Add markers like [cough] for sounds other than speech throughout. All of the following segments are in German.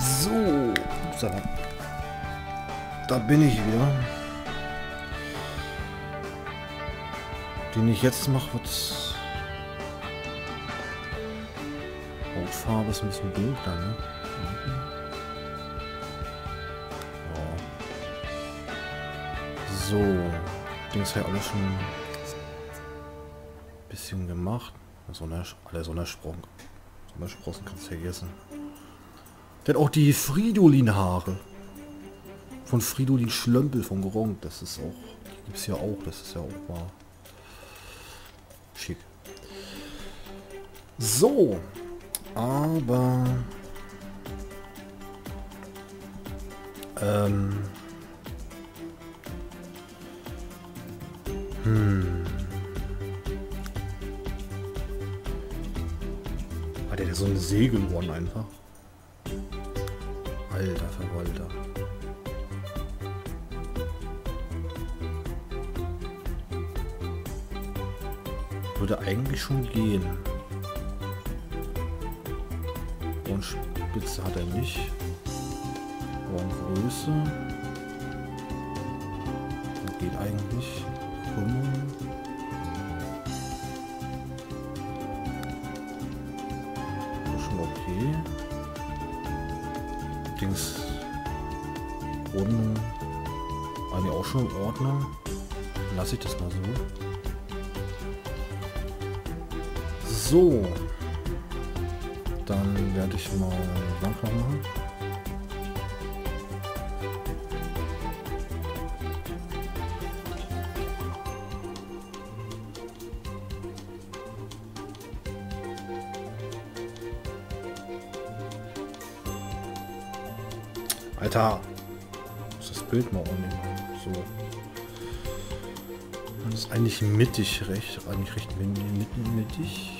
So. Da bin ich wieder. Den ich jetzt mache, wird Hautfarbe ist ein bisschen dunkler, ne? So. Dings ja alles schon ein bisschen gemacht. Sonne, alle Sonnersprung. Sommersprossen kannst du vergessen. Hat auch die Fridolin-Haare. Von Fridolin Schlömpel von Gronk. Das ist auch. Die gibt es ja auch. Das ist ja auch wahr. Schick. So. Aber. Ähm. Hm. Hat der so ein Segelohren einfach? Alter Verwalter. Würde eigentlich schon gehen. Und Spitze hat er nicht. Größe. Geht eigentlich. Krümmung. Ordnung. Lass ich das mal so. So. Dann werde ich mal Wank machen. Alter. Muss das Bild mal umnehmen. So. Eigentlich mittig recht. Eigentlich recht mittig.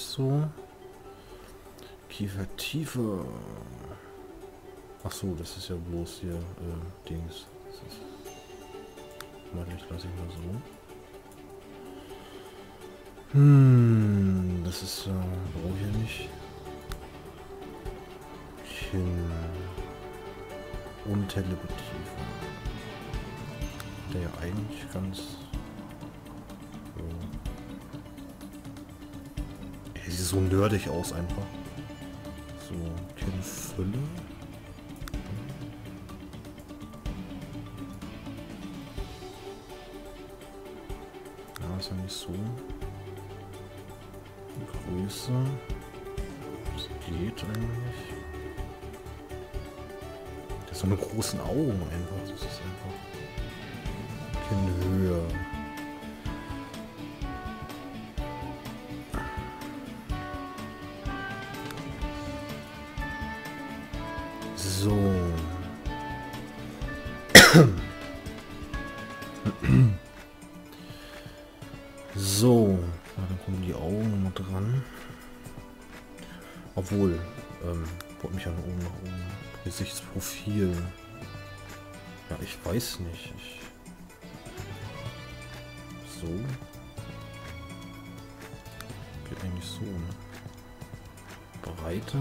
Richtig so. Kiefertiefe. Ach so, das ist ja bloß hier äh, Dings. Das ist ich lasse ich mal so. Hm, das ist äh, brauche ich ja nicht. Kinn. Und Telepathie. Der ja eigentlich ganz. So nerdig aus einfach. So, Kinnfülle. Ja, ist ja nicht so. Größe. Das geht eigentlich. Das so eine großen Augen einfach. Das ist einfach. Kinnhöhe. So, dann kommen die Augen noch dran. Obwohl, ähm, wollte mich ja nach oben nach oben. Gesichtsprofil. Ja, ich weiß nicht. Ich so. Geht eigentlich so, ne? Breite.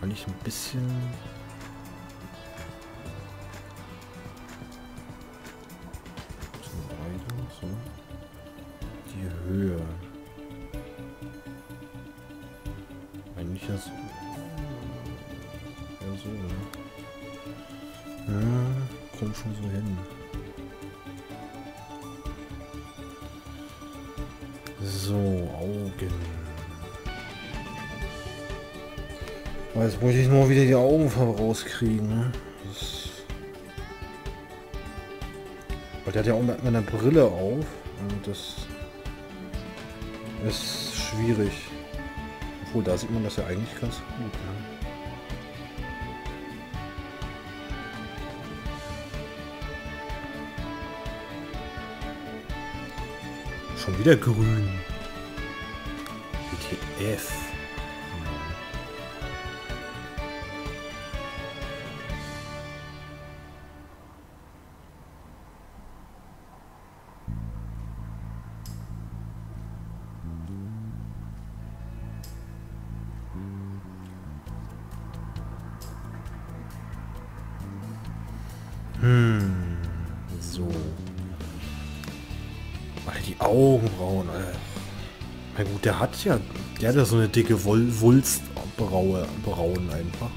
Weil ich ein bisschen. Jetzt muss ich nur wieder die Augen rauskriegen. Ne? Weil der hat ja auch mit einer Brille auf. Und das ist schwierig. Obwohl, da sieht man das ja eigentlich ganz gut. Ne? Schon wieder grün. WTF. Die Augenbrauen, Alter. Na gut, der hat ja, der hat ja so eine dicke Wul Wulstbraue, Brauen einfach.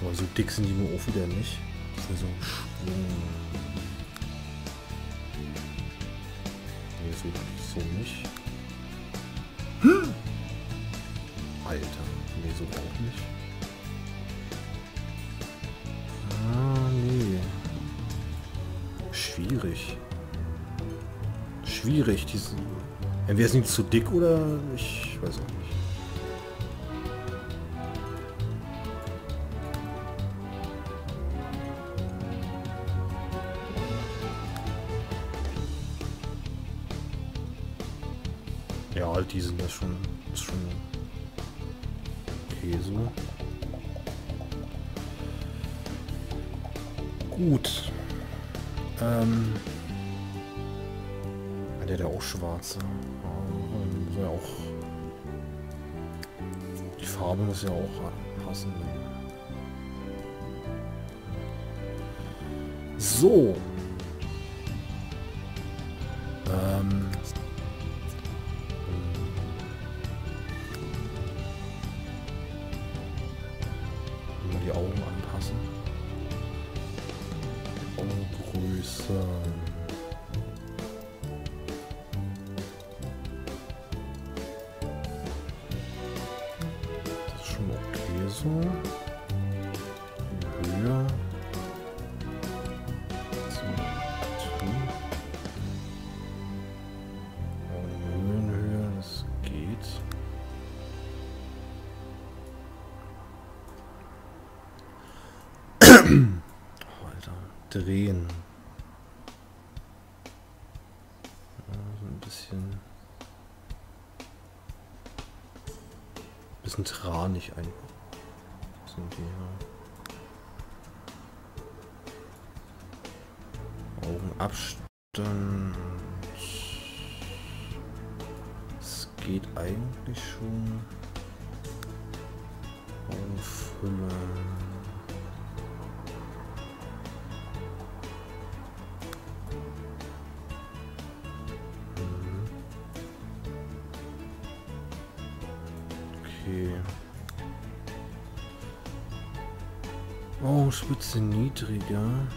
Aber so dick sind die nur auch wieder nicht. Das ist ja so ein Schwung. Schwierig, diesen. Entweder ist nicht zu dick oder ich weiß auch nicht. Ja, die sind das schon, ist schon okay so. Gut. Ähm. Der auch schwarze? Ähm, muss ja auch. Die Farbe muss ja auch passen. So. Drehen. Ja, so ein bisschen. Bisschen tranig einfach. Sind die ja. Augenabstand. Es geht eigentlich schon. Augenfülle. Oh, Spitze niedriger.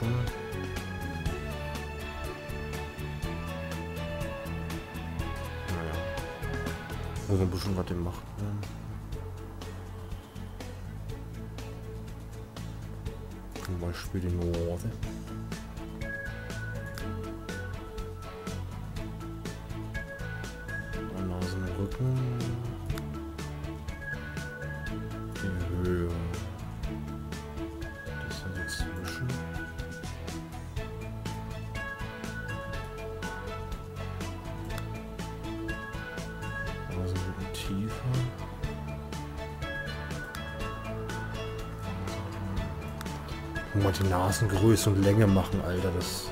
Schon. Naja. Muss man ein bisschen was gemacht werden. Zum Beispiel die Nuance. Nasengröße und Länge machen, Alter. Das.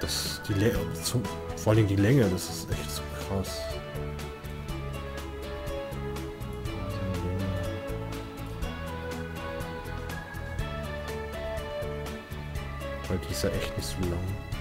Das. Die Länge. Vor allem die Länge, das ist echt so krass. Weil die ist ja echt nicht so lang.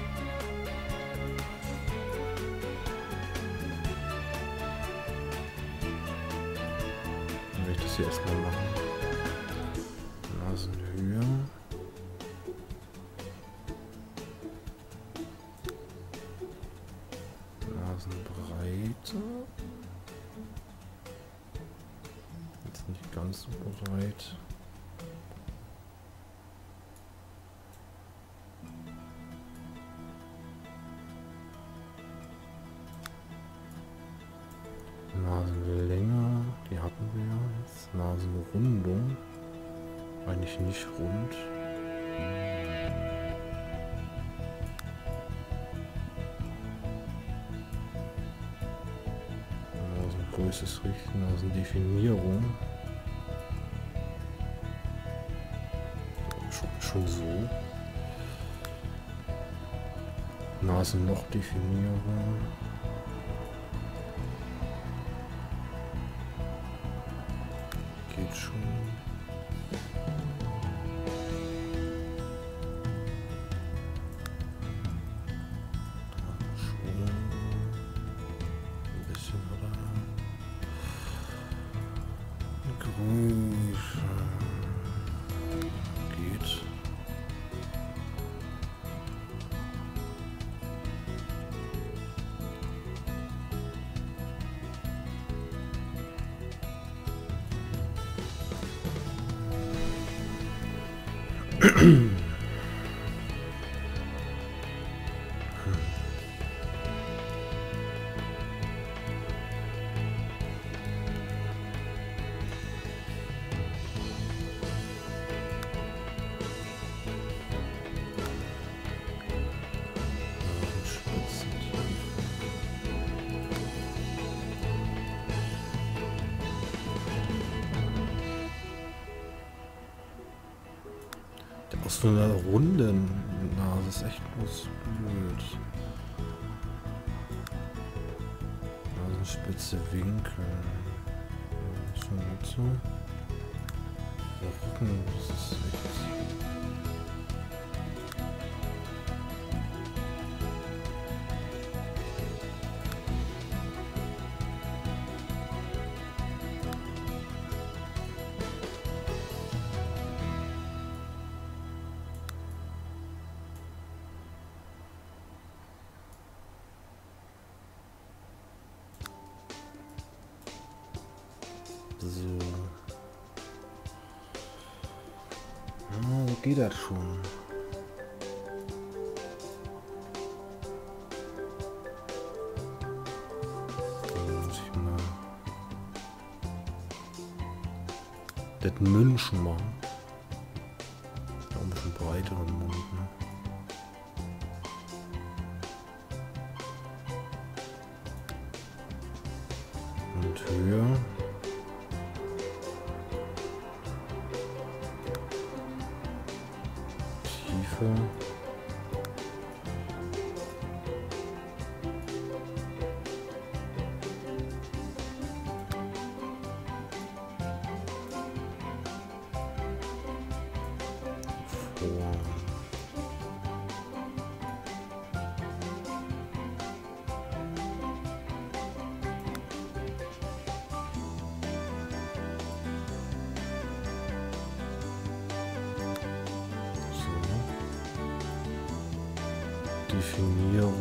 Nasengröße ist richtig, Nasendefinierung. Schon, schon so. Nasenlochdefinierung. Geht. Schon. Mm-hmm. [clears throat] runden Nase ist echt bloß blöd. Nasenspitze Winkel. Ja, Schon gut so. Der Rücken, das ist echt. Geht das schon. München machen. Waffeln. defini-lo.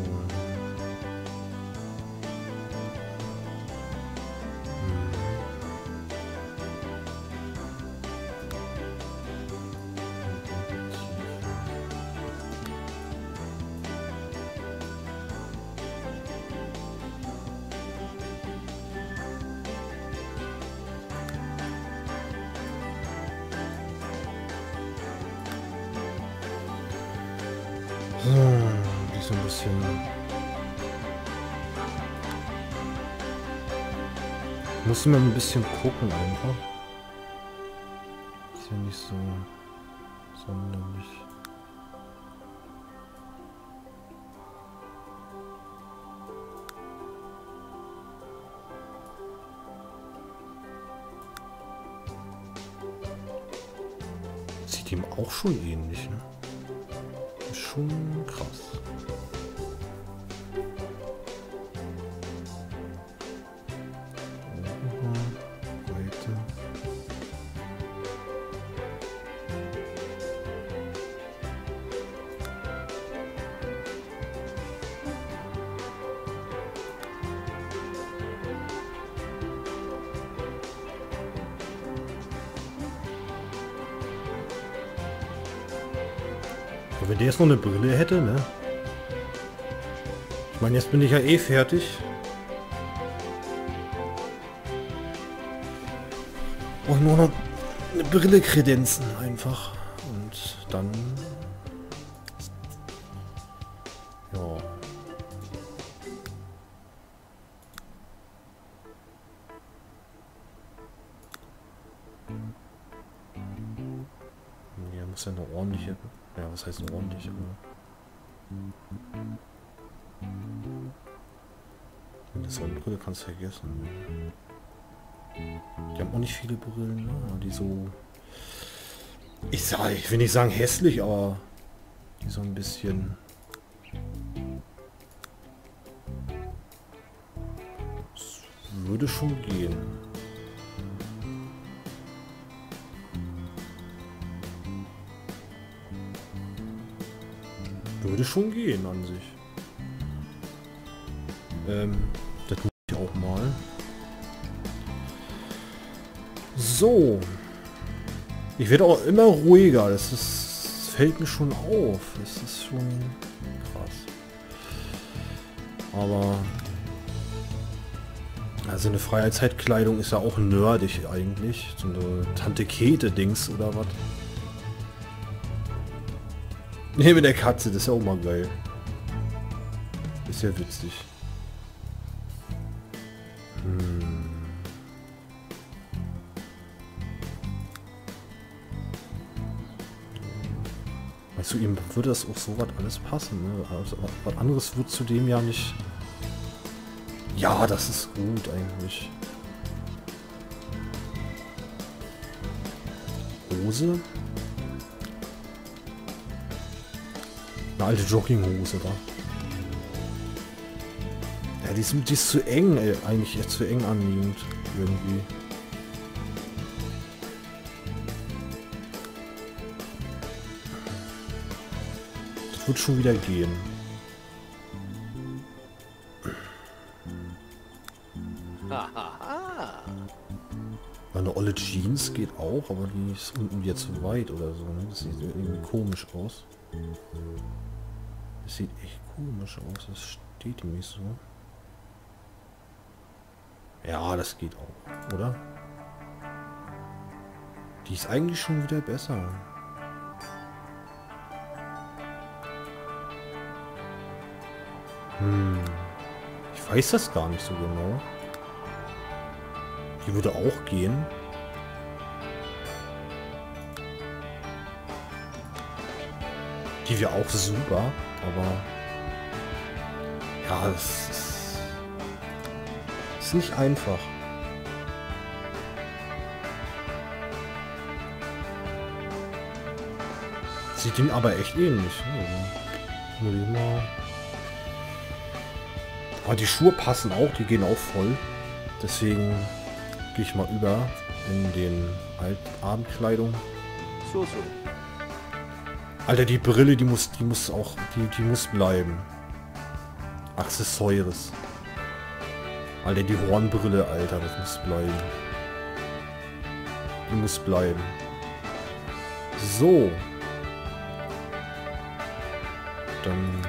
Hmm. So ein bisschen... Muss man ein bisschen gucken einfach. Ist ja nicht so sonderlich. Sieht ihm auch schon ähnlich, ne? Ist schon krass. Aber wenn der jetzt noch eine Brille hätte, ne? Ich meine, jetzt bin ich ja eh fertig. Und nur noch eine Brille kredenzen einfach. Und dann... was heißt eine ordentliche? Wenn das Sonnenbrille kannst du vergessen. Die haben auch nicht viele Brillen, ne? die so... Ich sag, ich will nicht sagen hässlich, aber die so ein bisschen... Würde schon gehen. Würde schon gehen an sich. Ähm, das muss ich auch mal. So. Ich werde auch immer ruhiger. Das ist das fällt mir schon auf. Das ist schon krass. Aber also eine Freizeitkleidung ist ja auch nerdig eigentlich. So eine Tante Kete-Dings oder was. Ne, mit der Katze, das ist ja auch mal geil. Ist ja witzig. Hm. zu ihm würde das auch so was alles passen. Ne? Also, was anderes wird zu dem ja nicht... Ja, das ist gut eigentlich. Hose? Eine alte Jogginghose, da. Ja, die ist, die ist zu eng, ey. Eigentlich echt zu eng anliegend. Irgendwie. Das wird schon wieder gehen. Eine olle Jeans geht auch, aber die ist unten wieder zu weit oder so. Ne? Das sieht irgendwie komisch aus. Das sieht echt komisch aus. Das steht ihm nicht so. Ja, das geht auch, oder? Die ist eigentlich schon wieder besser. Hm. Ich weiß das gar nicht so genau. Die würde auch gehen. Die wäre auch super, aber... Ja, es ist, ist nicht einfach. Sieht ihm aber echt ähnlich. Also, ich mal... Aber die Schuhe passen auch, die gehen auch voll. Deswegen gehe ich mal über in den Abendkleidung. So, so. Alter, die Brille, die muss, die muss auch, die, die muss bleiben. Accessoires. Alter, die Hornbrille, Alter, das muss bleiben. Die muss bleiben. So. Dann...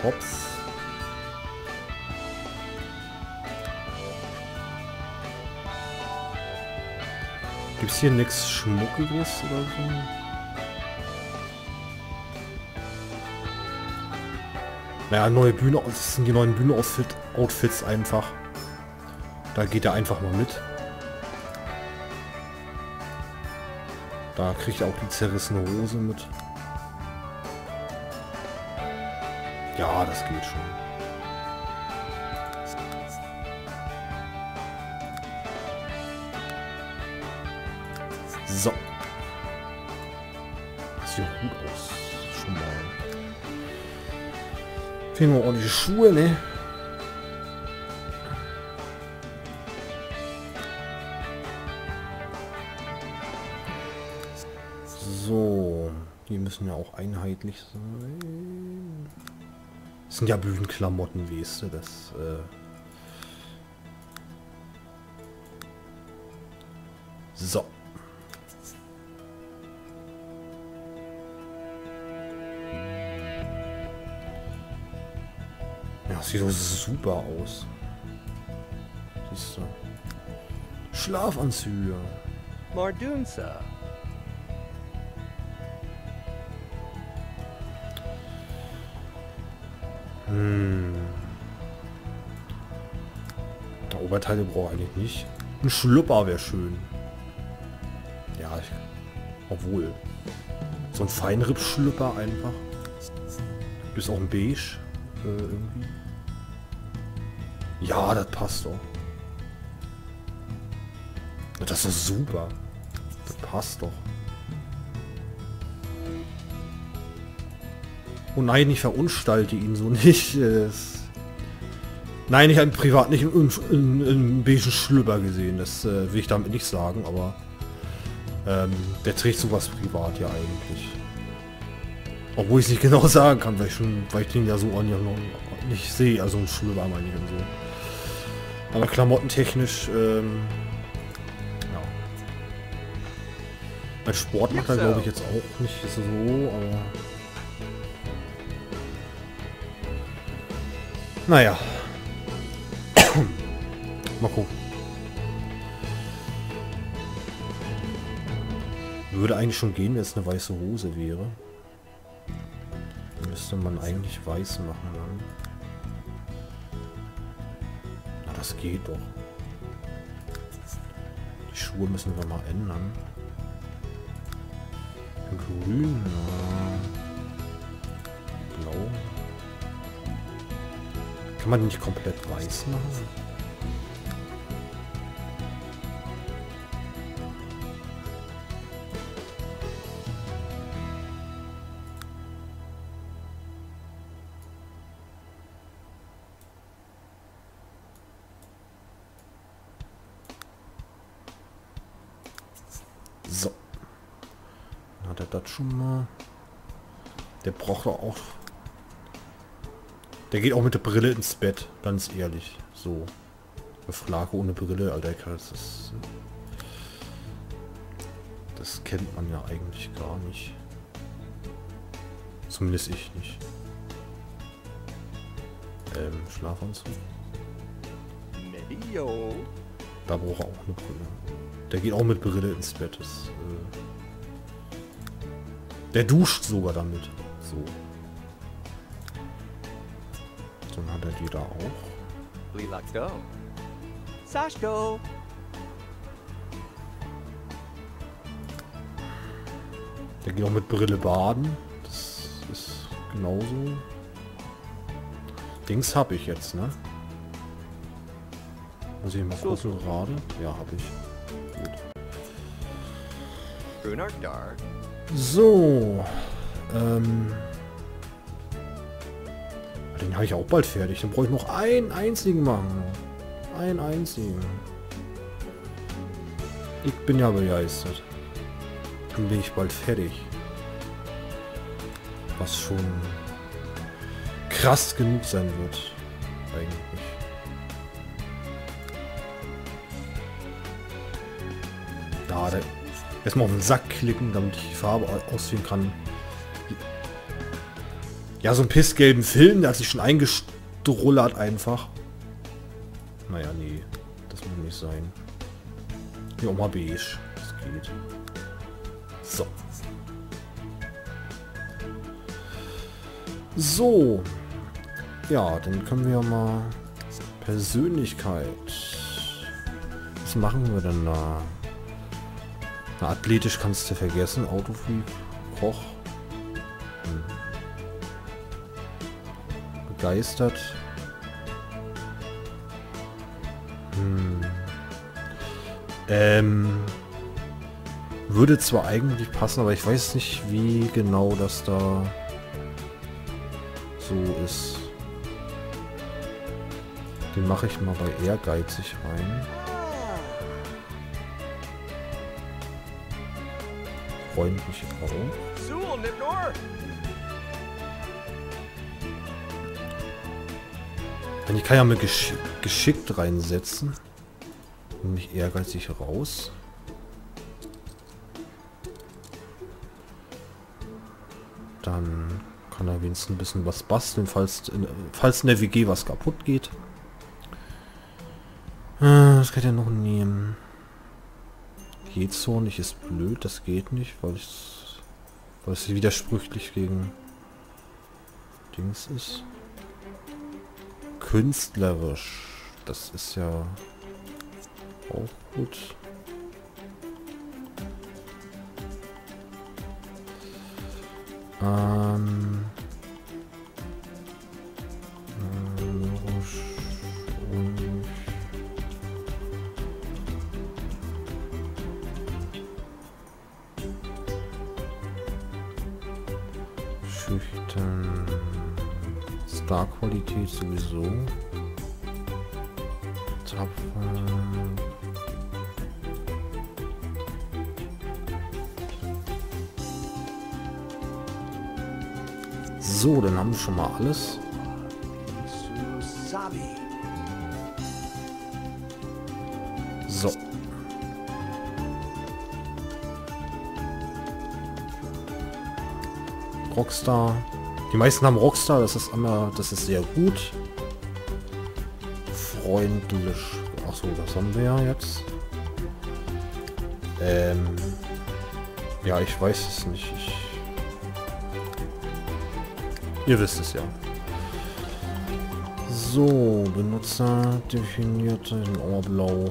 Tops. Gibt's hier nichts Schmuckiges oder so? Naja, neue Bühne, das sind die neuen Bühne-Outfits einfach. Da geht er einfach mal mit. Da kriegt er auch die zerrissene Hose mit. Ja, das geht schon. So. Das sieht gut aus. Kriegen wir ordentliche Schuhe, ne? So. Die müssen ja auch einheitlich sein. Das sind ja Bühnenklamotten, weißt du, das... Äh so. Ja, sieht doch super aus. Siehst du. Schlafanzüge. Mardunsa. Hm. Der Oberteile brauche ich eigentlich nicht. Ein Schlupper wäre schön. Ja, ich, obwohl. So ein Feinripp-Schlüpper einfach. Ist auch ein Beige. Äh, irgendwie. Ja, das passt doch. Das ist super. Das passt doch. Oh nein, ich verunstalte ihn so [laughs] nicht. Nein, ich habe privat nicht einen, einen, einen beigen Schlüpper gesehen. Das äh, will ich damit nicht sagen, aber ähm, der trägt sowas privat ja eigentlich. Obwohl ich es nicht genau [laughs] sagen kann, weil ich, schon, weil ich den ja so an ja noch nicht sehe. Also ein Schlüpper meine ich und so. Aber klamottentechnisch, ähm, ja. Bei Sport macht er glaube ich jetzt auch nicht so, aber... Naja. [coughs] Mal gucken. Würde eigentlich schon gehen, wenn es eine weiße Hose wäre. Müsste man eigentlich weiß machen geht doch. Die Schuhe müssen wir mal ändern. Grün. Blau. Kann man nicht komplett weiß machen? Braucht auch der geht auch mit der Brille ins Bett, ganz ehrlich. So. Eine Flake ohne Brille, Alter, das ist... Das kennt man ja eigentlich gar nicht. Zumindest ich nicht. Ähm, Schlafanzug. Medio. Da braucht er auch eine Brille. Der geht auch mit Brille ins Bett. Das, äh der duscht sogar damit. So. Dann hat er die da auch. Lilakdo. Sashko. Der geht auch mit Brille baden. Das ist genauso. Dings habe ich jetzt, ne? Muss ich mal So, gucken gerade? Ja, habe ich. Gut. So. Ähm. Den habe ich auch bald fertig. Dann brauche ich noch einen einzigen machen. Einen einzigen. Ich bin ja begeistert. Dann bin ich bald fertig. Was schon krass genug sein wird. Eigentlich. Da, der erstmal auf den Sack klicken, damit ich die Farbe auswählen kann. Ja, so einen pissgelben Film, der hat sich schon eingestrullert einfach. Naja, nee. Das muss nicht sein. Hier auch mal beige. Das geht. So. So. Ja, dann können wir mal Persönlichkeit. Was machen wir denn da? Na, athletisch kannst du vergessen. Autofreak, Koch. Begeistert. Hm. Ähm, würde zwar eigentlich passen, aber ich weiß nicht, wie genau das da so ist. Den mache ich mal bei ehrgeizig rein. Freundlich auch. Ich kann ja mal gesch geschickt reinsetzen. Und mich ehrgeizig raus. Dann kann er wenigstens ein bisschen was basteln, falls in, falls in der WG was kaputt geht. Äh, Das kann ich ja noch nehmen. Geht so nicht, ist blöd, das geht nicht, weil es weil es widersprüchlich gegen Dings ist. Künstlerisch, das ist ja auch gut. Ähm. Star-Qualität sowieso. Tapfer. So, dann haben wir schon mal alles. So. Rockstar. Die meisten haben Rockstar, das ist immer, das ist sehr gut. Freundlich. Achso, das haben wir ja jetzt. Ähm. Ja, ich weiß es nicht. Ich, ihr wisst es ja. So, Benutzer definiert in Ohrblau.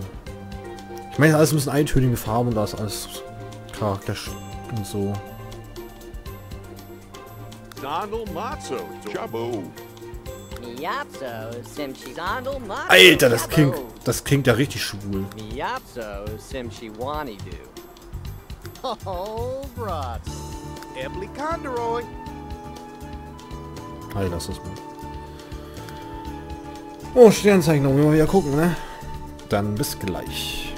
Ich meine, alles bisschen eintönige Farben, da ist alles Charakter und so. Alter, das klingt, das klingt ja richtig schwul. Oh. Alter, das ist gut. Oh, Sternzeichen, wollen wir mal wieder gucken, ne? Dann bis gleich.